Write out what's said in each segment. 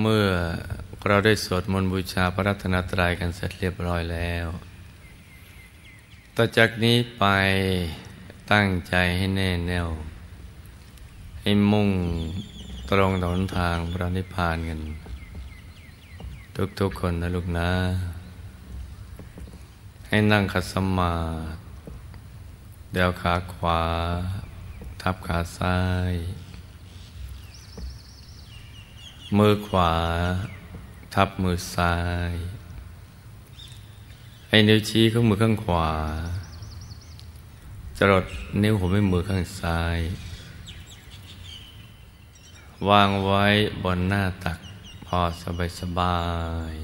เมื่อเราได้สวดมนต์บูชาพระรัตนตรัยกันเสร็จเรียบร้อยแล้ว ต่อจากนี้ไปตั้งใจให้แน่แน่ว ให้มุ่งตรงต่อหนทางพระนิพพานกัน ทุกๆคนนะลูกนะ ให้นั่งขัดสมาธิเดี๋ยวขาขวา ทับขาซ้าย มือขวา ทับมือซ้าย ให้นิ้วชี้ข้างมือข้างขวา จรดนิ้วหัวแม่มือข้างซ้าย วางไว้บนหน้าตักพอสบายสบาย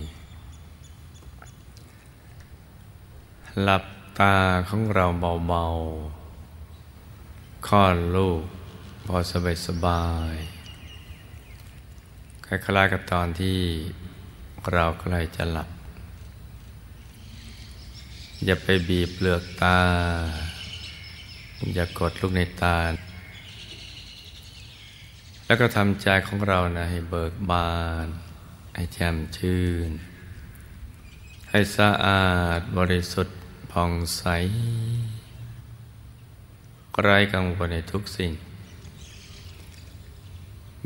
หลับตาของเราเบาๆคลอดลูกพอสบายสบาย คล้ายๆกับตอนที่เราใกล้จะหลับ อย่าไปบีบเปลือกตา อย่ากดลูกในตา แล้วก็ทำใจของเรานะให้เบิกบาน ให้แจ่มชื่น ให้สะอาดบริสุทธิ์ผ่องใสไร้กังวลในทุกสิ่ง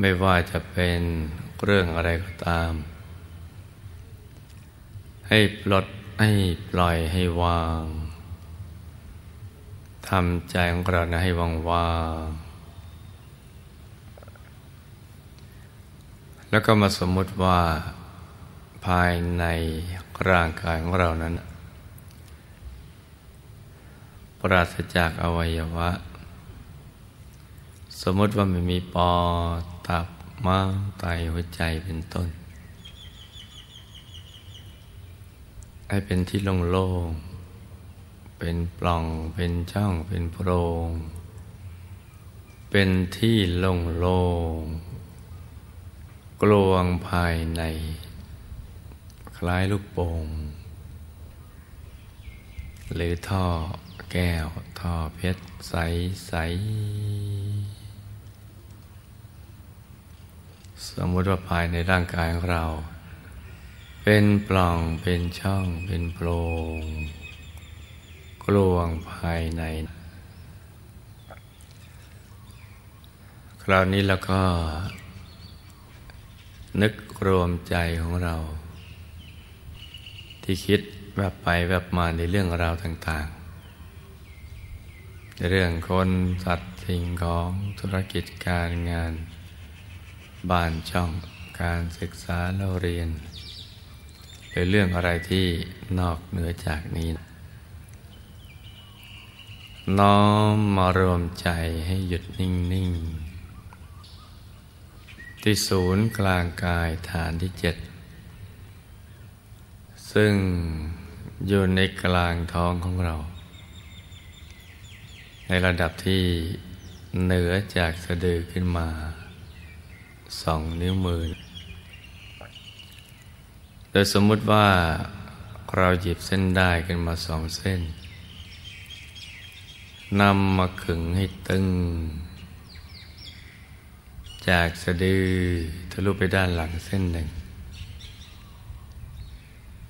ไม่ว่าจะเป็น เรื่องอะไรก็ตาม ให้ปลดให้ปล่อยให้วางทำใจของเรานะให้ว่างว่างแล้วก็มาสมมติว่าภายในร่างกายของเรานั้น ปราศจากอวัยวะ สมมติว่าไม่มีปอดตับ ม้าไตหัวใจเป็นต้น ให้เป็นที่โล่งๆเป็นปล่องเป็นช่องเป็นโพรงเป็นที่โล่งๆกลวงภายใน คล้ายลูกโป่งหรือท่อแก้ว ท่อเพชรใสใส สมมติว่าภายในร่างกายของเรา เป็นปล่องเป็นช่องเป็นโพรงกลวงภายใน คราวนี้แล้วก็ นึกรวมใจของเรา ที่คิดแบบไปแบบมาในเรื่องราวต่างๆ ในเรื่องคนสัตว์สิ่งของธุรกิจการงาน บ้านช่องการศึกษาเราเรียน หรือเรื่องอะไรที่นอกเหนือจากนี้ น้อมมารวมใจให้หยุดนิ่ง ๆ ที่ศูนย์กลางกายฐานที่เจ็ด ซึ่งอยู่ในกลางท้องของเรา ในระดับที่เหนือจากสะดือขึ้นมา สองนิ้วมือ โดยสมมุติว่าเราหยิบเส้นได้ขึ้นมาสองเส้นนำมาขึงให้ตึง จากสะดือทะลุไปด้านหลังเส้นหนึ่ง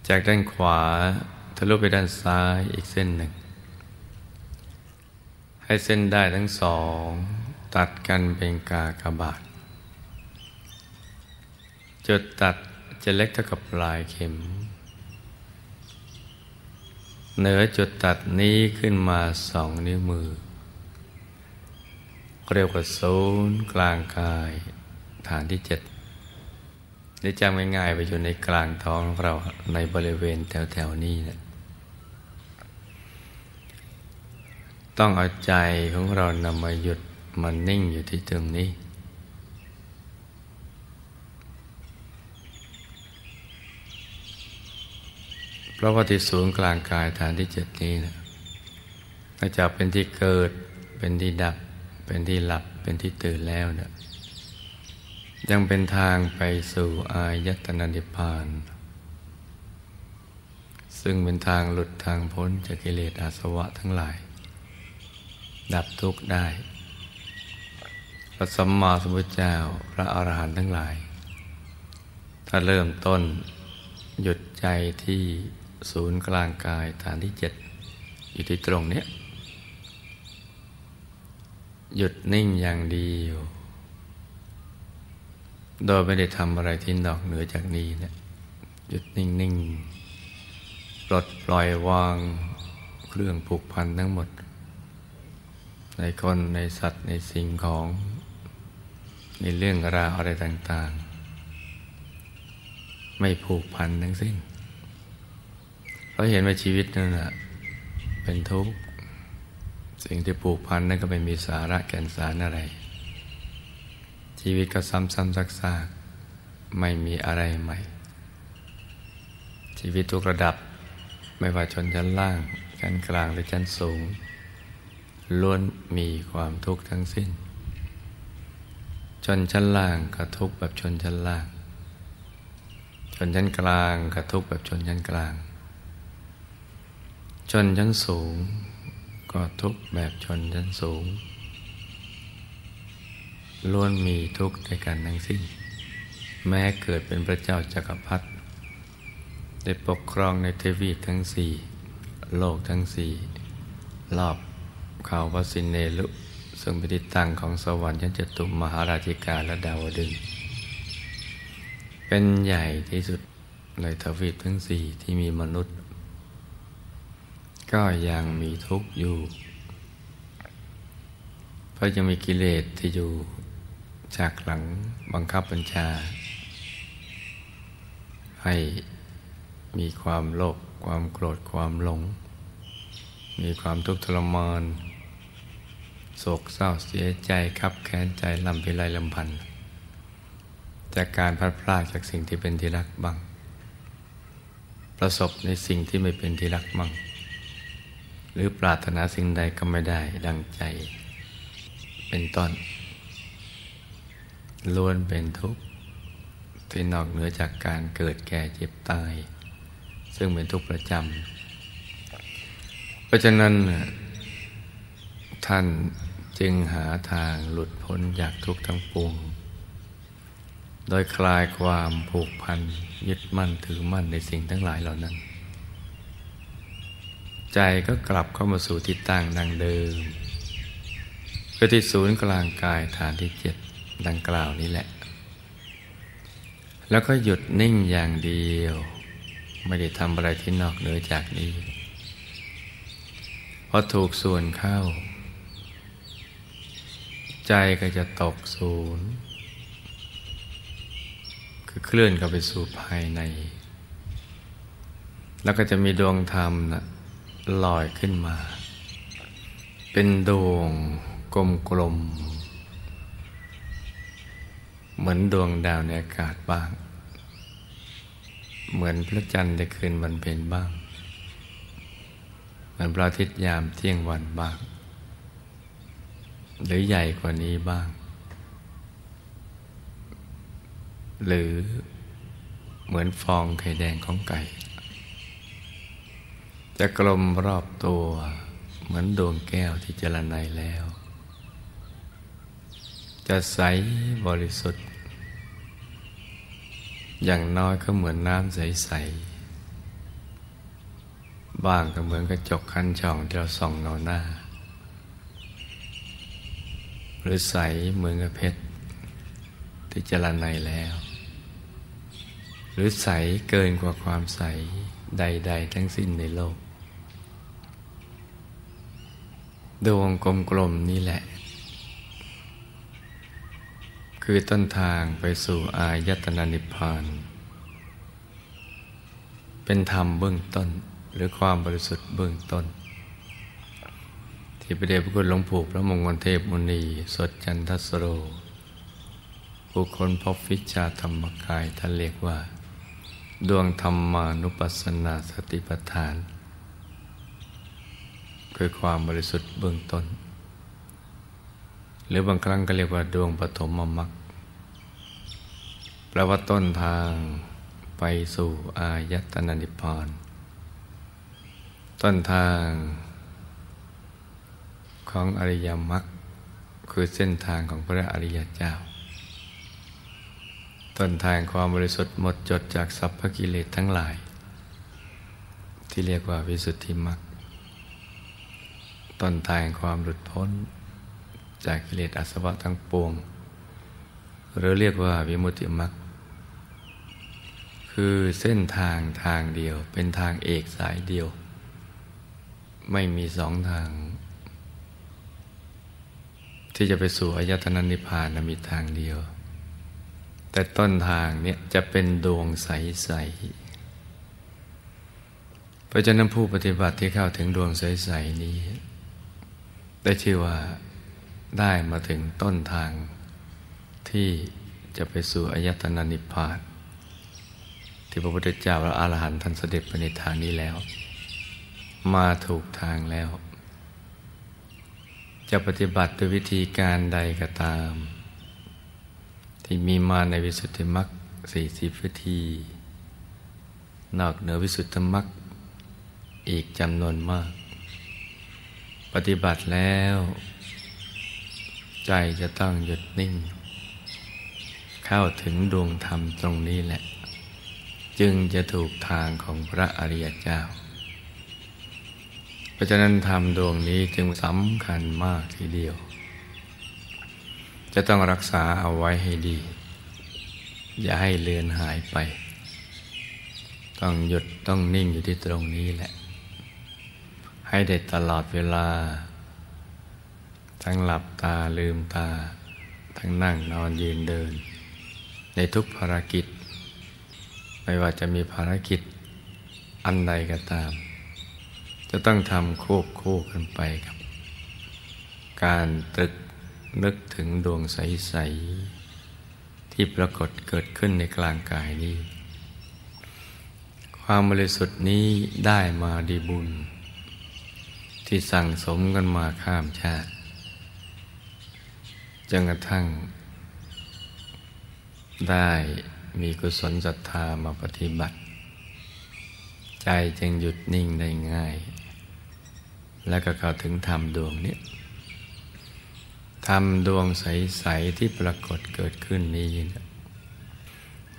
จากด้านขวาทะลุไปด้านซ้ายอีกเส้นหนึ่ง ให้เส้นได้ทั้งสอง ตัดกันเป็นกากบาท จุดตัดจะเล็กเท่ากับปลายเข็ม เหนือจุดตัดนี้ขึ้นมาสองนิ้วมือ เรียกว่าศูนย์กลางกาย ฐานที่เจ็ดได้จำง่ายๆไปอยู่ในกลางท้องเราในบริเวณแถวๆนี้นะต้องเอาใจของเรานำมาหยุดมันนิ่งอยู่ที่ตรงนี้ เพราะว่าที่ศูนย์กลางกายฐานที่เจ็ดนี้นะนอกจากเป็นที่เกิด เป็นที่ดับ เป็นที่หลับ เป็นที่ตื่นแล้วเนะี่ยยังเป็นทางไปสู่อายตนะนิพพาน ซึ่งเป็นทางหลุดทางพ้นจากกิเลสอาสวะทั้งหลาย ดับทุกข์ได้พระสัมมาสัมพุทธเจ้าพระอรหันต์ทั้งหลาย ถ้าเริ่มต้นหยุดใจที่ ศูนย์กลางกายฐานที่เจ็ดอยู่ที่ตรงเนี้ยหยุดนิ่งอย่างดียวโดยไม่ได้ทำอะไรที่นอกเหนือจากนี้เนะหยุดนิ่งนิ่งปลดปล่อยวางเครื่องผูกพันทั้งหมด ในคนในสัตว์ในสิ่งของ ในเรื่องราวอะไรต่าง ๆ ไม่ผูกพันทั้งสิ้น เราเห็นว่าชีวิตนั่นแหละเป็นทุกข์สิ่งที่ผูกพันนั่นก็ไม่มีสาระแก่นสารอะไร ชีวิตก็ซ้ำๆซากๆไม่มีอะไรใหม่ ชีวิตทุกระดับไม่ว่าชนชั้นล่างชั้นกลางหรือชั้นสูงล้วนมีความทุกข์ทั้งสิ้น ชนชั้นล่างก็ทุกข์แบบชนชั้นล่าง ชนชั้นกลางก็ทุกข์แบบชนชั้นกลาง ชนชั้นสูง ก็ทุกแบบชนชั้นสูงล้วนมีทุกข์ด้วยกันทั้งสิ้น แม้เกิดเป็นพระเจ้าจักรพรรดิได้ปกครองในเทวีทั้งสี่ โลกทั้งสี่รอบเขาวสินเนลุ ซึ่งเป็นที่ตั้งของสวรรค์ชั้นจตุมมหาราชิกาและดาวดึง เป็นใหญ่ที่สุดในทวีปทั้งสี่ที่มีมนุษย์ ก็ยังมีทุกข์อยู่ เพราะยังมีกิเลสที่อยู่จากหลังบังคับบัญชา ให้มีความโลภความโกรธความหลง มีความทุกข์ทรมานโศกเศร้าเสียใจคับแค้นใจลำพิไรลำพันธ์จากการพัดพลาดจากสิ่งที่เป็นที่รักบ้าง ประสบในสิ่งที่ไม่เป็นที่รักบ้าง รือปรารถนาสิ่งใดก็ไม่ได้ดังใจ เป็นต้นล้วนเป็นทุกข์ที่นอกเหนือจากการเกิดแก่เจ็บตาย ซึ่งเป็นทุกข์ประจำเพราะฉะนั้นท่านจึงหาทางหลุดพ้นจากทุกข์ทั้งปวง โดยคลายความผูกพันยึดมั่นถือมั่นในสิ่งทั้งหลายเหล่านั้น ใจก็กลับเข้ามาสู่ที่ตั้งดังเดิมก็ที่ศูนย์กลางกายฐานที่เจ็ดดังกล่าวนี้แหละ แล้วก็หยุดนิ่งอย่างเดียว ไม่ได้ทำอะไรที่นอกเหนือจากนี้พอถูกส่วนเข้า ใจก็จะตกศูนย์คือเคลื่อนเข้าไปสู่ภายใน แล้วก็จะมีดวงธรรมนะ ลอยขึ้นมา เป็นดวงกลมกลมเหมือนดวงดาวในอากาศบ้าง เหมือนพระจันทร์ในคืนวันเพ็ญบ้าง เหมือนพระอาทิตย์ยามเที่ยงวันบ้าง หรือใหญ่กว่านี้บ้าง หรือเหมือนฟองไข่แดงของไก่ จะกลมรอบตัวเหมือนดวงแก้วที่เจรไนแล้ว จะใสบริสุทธิ์ อย่างน้อยก็เหมือนน้ำใส ๆ บ้างก็เหมือนกระจกคันช่องที่เราส่องเงาหน้า หรือใสเหมือนกับเพชรที่เจรไนแล้ว หรือใสเกินกว่าความใสใด ๆ ทั้งสิ้นในโลก ดวงกลมๆนี่แหละ คือต้นทางไปสู่อายตนะนิพพาน เป็นธรรมเบื้องต้นหรือความบริสุทธิ์เบื้องต้น ที่พระเดชพระคุณหลวงปู่พระมงคลเทพมุนี สดจันทสโรผู้คนพบฟิชาธรรมกายท่านเรียกว่า ดวงธรรมานุปัสสนาสติปัฏฐาน คือความบริสุทธิ์เบื้องต้น หรือบางครั้งก็เรียกว่าดวงปฐมมรรคแปลว่าต้นทางไปสู่อายตนะนิพพาน ต้นทางของอริยมรรคคือเส้นทางของพระอริยเจ้า ต้นทางความบริสุทธิ์หมดจดจากสัพพกิเลสทั้งหลาย ที่เรียกว่าวิสุทธิมรรค ต้นทางความหลุดพ้น จากกิเลสอาสวะทั้งปวง หรือเรียกว่าวิมุตติมรรคคือเส้นทางทางเดียว เป็นทางเอกสายเดียว ไม่มีสองทาง ที่จะไปสู่อายตนะนิพพานมีทางเดียว แต่ต้นทางเนี่ยจะเป็นดวงใสๆเพราะฉะนั้นผู้ปฏิบัติที่เข้าถึงดวงใสๆนี้ ได้ชื่อว่าได้มาถึงต้นทางที่จะไปสู่อายตนะนิพพาน ที่พระพุทธเจ้าและอรหันต์ท่านเสด็จไปในทางนี้แล้ว มาถูกทางแล้ว จะปฏิบัติด้วยวิธีการใดก็ตาม ที่มีมาในวิสุทธิมรรคสี่สิบวิธี นอกเหนือวิสุทธิมรรคอีกจำนวนมาก ปฏิบัติแล้ว ใจจะต้องหยุดนิ่ง เข้าถึงดวงธรรมตรงนี้แหละ จึงจะถูกทางของพระอริยเจ้า เพราะฉะนั้นธรรมดวงนี้จึงสำคัญมากทีเดียว จะต้องรักษาเอาไว้ให้ดี อย่าให้เลือนหายไป ต้องหยุดต้องนิ่งอยู่ที่ตรงนี้แหละ ให้ได้ตลอดเวลา ทั้งหลับตาลืมตา ทั้งนั่งนอนยืนเดิน ในทุกภารกิจ ไม่ว่าจะมีภารกิจอันใดก็ตาม จะต้องทำควบคู่กันไปกับ การตรึกนึกถึงดวงใส ๆ ที่ปรากฏเกิดขึ้นในกลางกายนี้ ความบริสุทธิ์นี้ได้มาดีบุญ ที่สั่งสมกันมาข้ามชาติจนกระทั่ง ได้มีกุศลศรัทธามาปฏิบัติ ใจจึงหยุดนิ่งได้ง่าย และก็เข้าถึงธรรมดวงนี้ธรรมดวงใส ๆ ที่ปรากฏเกิดขึ้นนี้นะ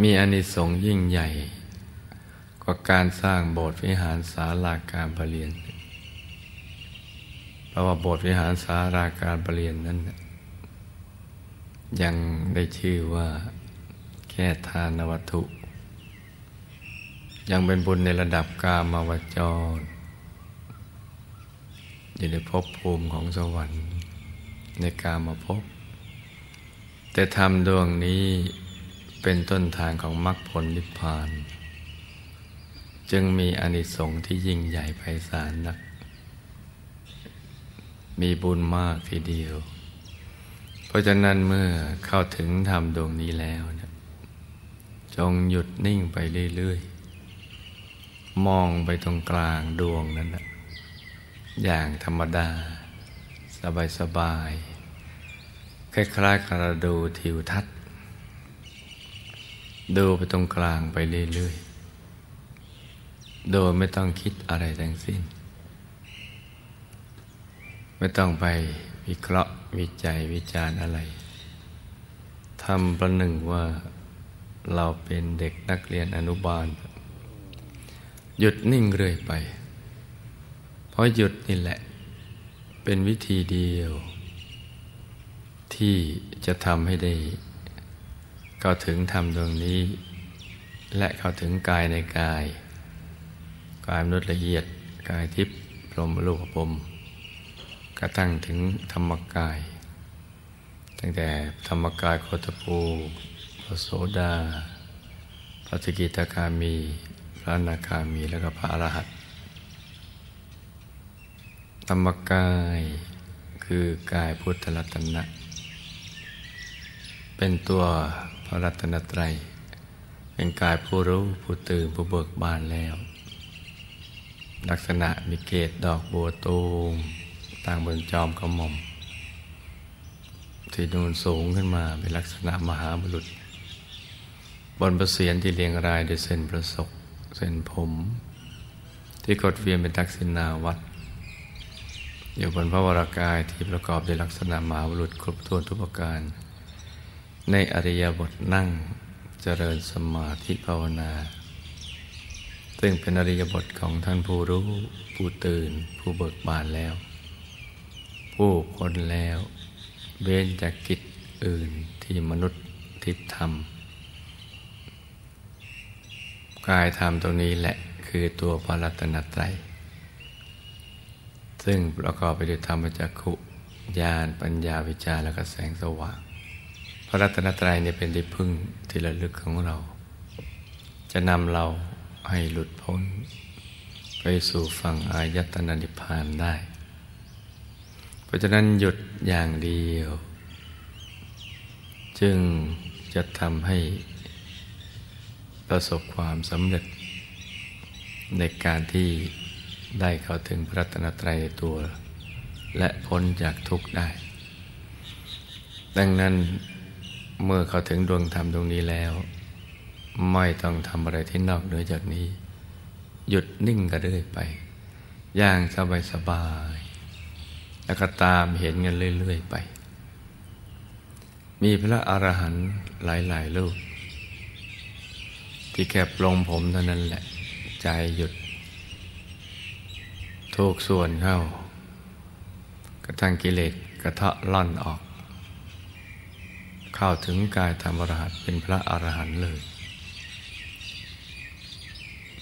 มีอานิสงส์ยิ่งใหญ่ กว่าการสร้างโบสถ์วิหารศาลาการประเรียน เพราะว่าบสถ์วิหารศาลาการประเรียนนั้น ยังได้ชื่อว่าแค่ทานวัตถุ ยังเป็นบุญในระดับกามาวจร อยู่ในภพภูมิของสวรรค์ในกามาภพแต่ธรรมดวงนี้เป็นต้นทางของมรรคผลนิพพาน จึงมีอนิสงส์ที่ยิ่งใหญ่ไพศาลนัก มีบุญมากทีเดียว เพราะฉะนั้นเมื่อเข้าถึงธรรมดวงนี้แล้วจงหยุดนิ่งไปเรื่อยๆ มองไปตรงกลางดวงนั้นนะอย่างธรรมดา สบายๆ คล้ายๆกราดูทิวทัศน์ ดูไปตรงกลางไปเรื่อยๆ โดยไม่ต้องคิดอะไรทั้งสิ้น ไม่ต้องไปวิเคราะห์วิจัยวิจารณ์อะไรทำประหนึ่งว่าเราเป็นเด็กนักเรียนอนุบาล หยุดนิ่งเรื่อยไป เพราะหยุดนี่แหละ เป็นวิธีเดียว ที่จะทำให้ได้เข้าถึงธรรมดวงนี้ และเข้าถึงกายในกาย กายมนุษย์ละเอียดกายทิพย์พรหมลูกปม กระทั่งถึงธรรมกาย ตั้งแต่ธรรมกายโคตภูระโสดาพระสกิตาคามี พระนาคามีแล้วก็พระอรหันต์ธรรมกายคือกายพุทธรัตนะเป็นตัวพระรัตนตรัย เป็นกายผู้รู้ผู้ตื่นผู้เบิกบานแล้ว ลักษณะมีเกตดอกบัวตูม ต่างบนจอมกระหม่อม ที่นูนสูงขึ้นมาเป็นลักษณะมหาบุรุษ บนประเสียนที่เรียงรายด้วยเส้นประศกเส้นผม ที่กดเวียนเป็นทักษิณาวัดอยู่บนพระวรากายที่ประกอบด้วยลักษณะมหาบุรุษครบถ้วนทุกประการ ในอริยบทนั่งเจริญสมาธิภาวนา ซึ่งเป็นอริยบทของท่านผู้รู้ ผู้ตื่น ผู้เบิกบานแล้ว ผู้พ้นแล้ว เว้นจากกิจอื่นที่มนุษย์ทิฏทำกายธรรมตรงนี้แหละคือตัวพระรัตนตรัย ซึ่งประกอบไปด้วยธรรมจักขุญาณปัญญาวิจารและก็แสงสว่าง พระรัตนตรัยเนี่ยเป็นที่พึ่งที่ระลึกของเรา จะนำเราให้หลุดพ้น ไปสู่ฝั่งอายตนะนิพพานได้ เพราะฉะนั้นหยุดอย่างเดียว จึงจะทำให้ประสบความสำเร็จ ในการที่ได้เข้าถึงพระรัตนตรัยตัว และพ้นจากทุกข์ได้ ดังนั้นเมื่อเข้าถึงดวงธรรมตรงนี้แล้ว ไม่ต้องทำอะไรที่นอกเหนือจากนี้ หยุดนิ่งก็เรื่อยไป อย่างสบายสบาย แล้วก็ตามเห็นกันเรื่อย ๆ ไป มีพระอรหันต์หลายๆลูกที่แค่ปลงผมเท่านั้นแหละ ใจหยุดทุกส่วนเข้า กระทั่งกิเลสกระเทาะล่อนออก เข้าถึงกายธรรมรหัสเป็นพระอรหันต์เลย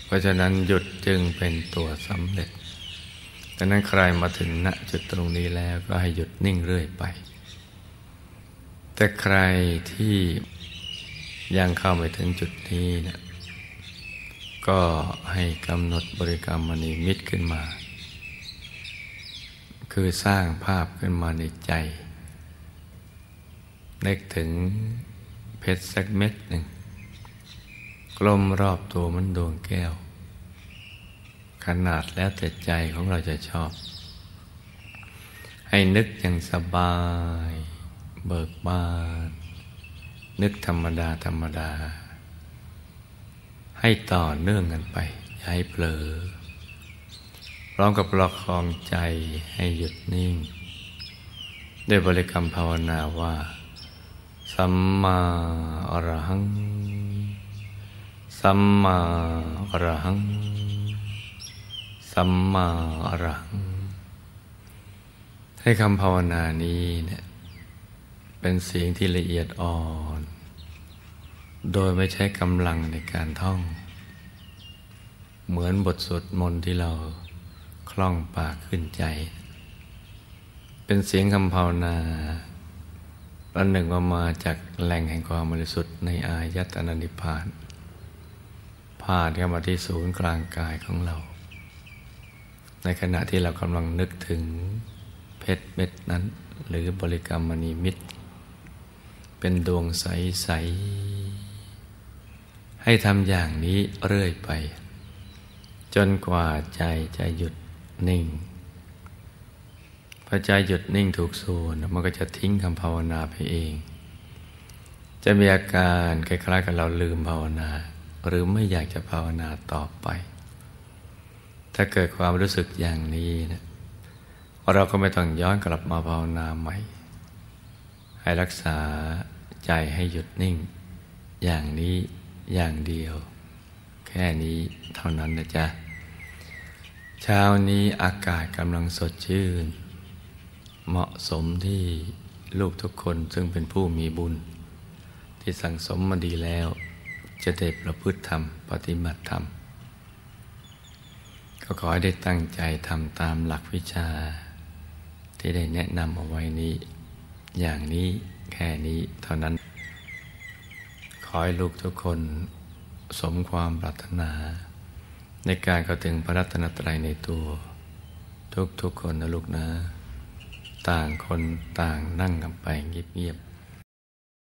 เพราะฉะนั้นหยุดจึงเป็นตัวสำเร็จ ดังนั้นใครมาถึงณจุดตรงนี้แล้วก็ให้หยุดนิ่งเรื่อยไป แต่ใครที่ยังเข้าไม่ถึงจุดนี้นะก็ให้กำหนดบริกรรมมณีมิตรขึ้นมา คือสร้างภาพขึ้นมาในใจนึกถึงเพชรสักเม็ดหนึ่งกลมรอบตัวมันดวงแก้ว ขนาดแล้วแต่ใจของเราจะชอบ ให้นึกอย่างสบาย เบิกบาน นึกธรรมดาธรรมดา ให้ต่อเนื่องกันไป อย่าให้เผลอพร้อมกับประคองใจให้หยุดนิ่ง ด้วยบริกรรมภาวนาว่า สัมมาอรหัง สัมมาอรหัง สัมมาอรัง ให้คำภาวนานี้เนี่ยเป็นเสียงที่ละเอียดอ่อน โดยไม่ใช้กำลังในการท่อง เหมือนบทสวดมนต์ที่เราคล่องปากขึ้นใจ เป็นเสียงคำภาวนาประหนึ่งว่ามาจากแหล่งแห่งความบริสุทธิ์ในอายตนะนิพพานผ่านเข้ามาที่ศูนย์กลางกายของเรา ในขณะที่เรากำลังนึกถึงเพชรเม็ดนั้น หรือบริกรรมมณีมิตร เป็นดวงใส ๆ ให้ทำอย่างนี้เรื่อยไป จนกว่าใจจะหยุดนิ่งพอใจหยุดนิ่งถูกส่วนมันก็จะทิ้งคำภาวนาไปเอง จะมีอาการคล้ายๆกับเราลืมภาวนา หรือไม่อยากจะภาวนาต่อไป ถ้าเกิดความรู้สึกอย่างนี้นะเราก็ไม่ต้องย้อนกลับมาภาวนาใหม่ ให้รักษาใจให้หยุดนิ่ง อย่างนี้อย่างเดียว แค่นี้เท่านั้นนะจ๊ะ เช้านี้อากาศกำลังสดชื่น เหมาะสมที่ลูกทุกคนซึ่งเป็นผู้มีบุญ ที่สั่งสมมาดีแล้ว จะได้ประพฤติธรรม ปฏิบัติธรรม ก็ขอให้ได้ตั้งใจทำตามหลักวิชา ที่ได้แนะนำเอาไว้นี้ อย่างนี้แค่นี้เท่านั้น ขอให้ลูกทุกคนสมความปรารถนา ในการเข้าถึงพระรัตนตรัยในตัว ทุกๆคนนะลูกนะ ต่างคนต่างนั่งกันไปเงียบๆ